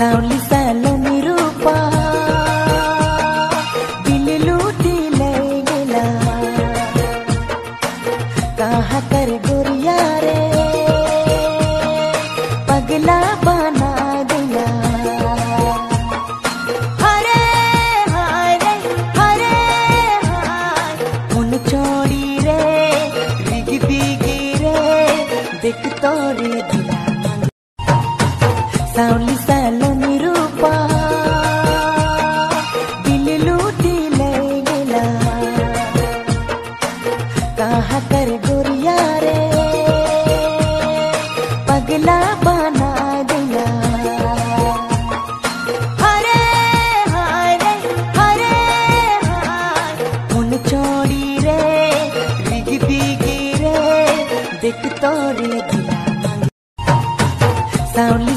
सावली सालो निरूपा। दिल लूटी ले गेला कहा कर गोरिया रे? पगला बना दिला हरे हाय रे हरे हाय। उन छोड़ी रे, रिग बिगी रे। देख कहा कर गोरिया रे? पगला बना दिला हरे हरे हाय उन छोड़ी रे, रिग बिगी रे। देख तोरे दिला सावली